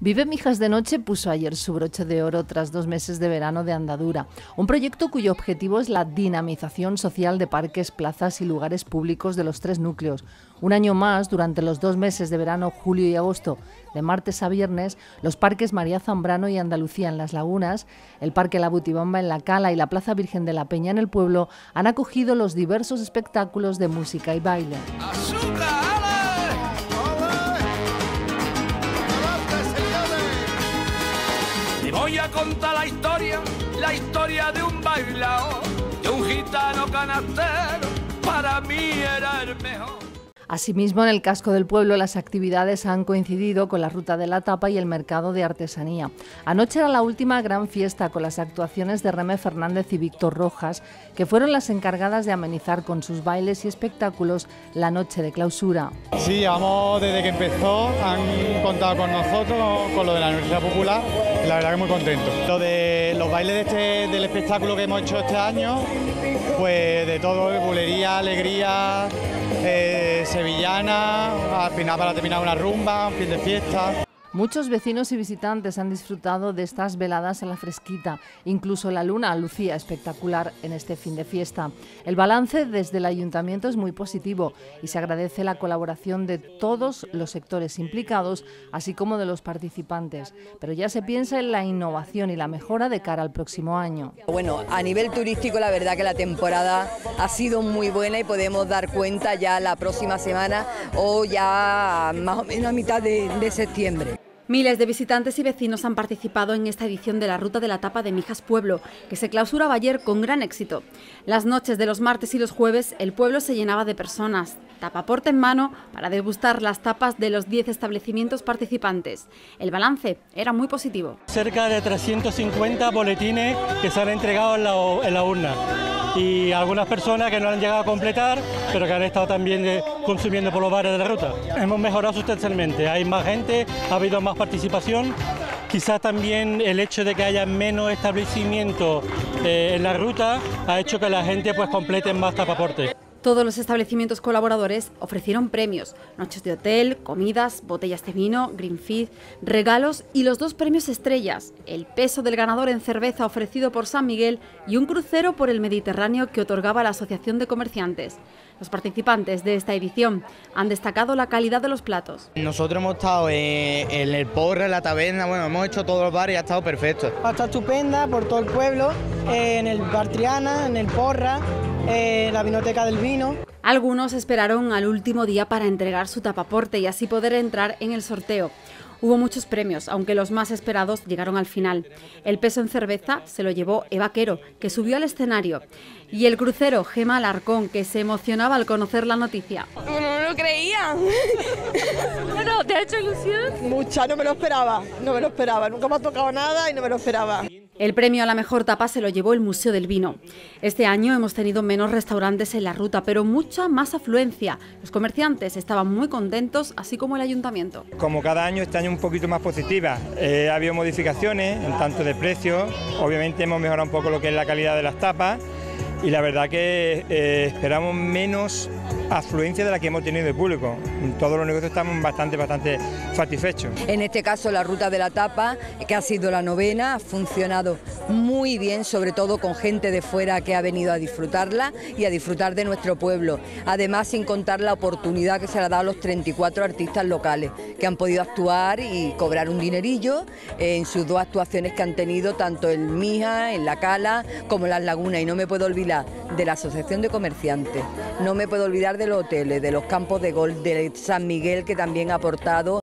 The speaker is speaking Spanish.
Vive Mijas de Noche puso ayer su broche de oro tras dos meses de verano de andadura, un proyecto cuyo objetivo es la dinamización social de parques, plazas y lugares públicos de los tres núcleos. Un año más, durante los dos meses de verano, julio y agosto, de martes a viernes, los parques María Zambrano y Andalucía en las Lagunas, el Parque La Butibomba en La Cala y la Plaza Virgen de la Peña en el pueblo han acogido los diversos espectáculos de música y baile. Voy a contar la historia, la historia de un bailao, de un gitano canastero, para mí era el mejor. Asimismo, en el casco del pueblo las actividades han coincidido con la ruta de la tapa y el mercado de artesanía. Anoche era la última gran fiesta con las actuaciones de Reme Fernández y Víctor Rojas, que fueron las encargadas de amenizar con sus bailes y espectáculos la noche de clausura. Sí, vamos desde que empezó, han contado con nosotros, con lo de la Universidad Popular, la verdad que muy contento. Lo de los bailes de este, del espectáculo que hemos hecho este año, pues de todo, bulería, alegría, eh, sevillana, al final para terminar una rumba, un fin de fiesta. Muchos vecinos y visitantes han disfrutado de estas veladas a la fresquita. Incluso la luna lucía espectacular en este fin de fiesta. El balance desde el ayuntamiento es muy positivo y se agradece la colaboración de todos los sectores implicados, así como de los participantes. Pero ya se piensa en la innovación y la mejora de cara al próximo año. Bueno, a nivel turístico la verdad que la temporada ha sido muy buena y podemos dar cuenta ya la próxima semana o ya más o menos a mitad de, de septiembre. Miles de visitantes y vecinos han participado en esta edición de la Ruta de la Tapa de Mijas Pueblo, que se clausuraba ayer con gran éxito. Las noches de los martes y los jueves el pueblo se llenaba de personas, tapaporte en mano, para degustar las tapas de los 10 establecimientos participantes. El balance era muy positivo. Cerca de 350 boletines que se han entregado en la, urna y algunas personas que no han llegado a completar, pero que han estado también consumiendo por los bares de la ruta. Hemos mejorado sustancialmente, hay más gente, ha habido más participación. Quizás también el hecho de que haya menos establecimientos eh, en la ruta ha hecho que la gente pues complete más tapaporte. Todos los establecimientos colaboradores ofrecieron premios, noches de hotel, comidas, botellas de vino, green feed, regalos y los dos premios estrellas, el peso del ganador en cerveza ofrecido por San Miguel y un crucero por el Mediterráneo que otorgaba la Asociación de Comerciantes. Los participantes de esta edición han destacado la calidad de los platos. Nosotros hemos estado en, el Porra, en la taberna, bueno, hemos hecho todos los bares y ha estado perfecto. Ha estado estupenda por todo el pueblo, en el Bar Triana, en el Porra, en la Vinoteca del Vino. Algunos esperaron al último día para entregar su tapaporte y así poder entrar en el sorteo. Hubo muchos premios, aunque los más esperados llegaron al final. El peso en cerveza se lo llevó Eva Quero, que subió al escenario. Y el crucero Gema Alarcón, que se emocionaba al conocer la noticia. No, no lo creía. bueno, ¿te ha hecho ilusión? Mucha, no me lo esperaba, no me lo esperaba. Nunca me ha tocado nada y no me lo esperaba. El premio a la mejor tapa se lo llevó el Museo del Vino. Este año hemos tenido menos restaurantes en la ruta, pero mucha más afluencia. Los comerciantes estaban muy contentos, así como el ayuntamiento. Como cada año, este año un poquito más positiva. Eh, ha habido modificaciones en tanto de precio. Obviamente hemos mejorado un poco lo que es la calidad de las tapas y la verdad que eh, esperamos menos afluencia de la que hemos tenido de público. Todos los negocios estamos bastante, bastante satisfechos. En este caso la ruta de la tapa, que ha sido la novena, ha funcionado muy bien, sobre todo con gente de fuera que ha venido a disfrutarla y a disfrutar de nuestro pueblo. Además, sin contar la oportunidad que se le ha dado a los 34 artistas locales que han podido actuar y cobrar un dinerillo en sus dos actuaciones que han tenido, tanto en Mija, en La Cala, como en Las Lagunas. Y no me puedo olvidar de la Asociación de Comerciantes, no me puedo olvidar de los hoteles, de los campos de gol, de San Miguel que también ha aportado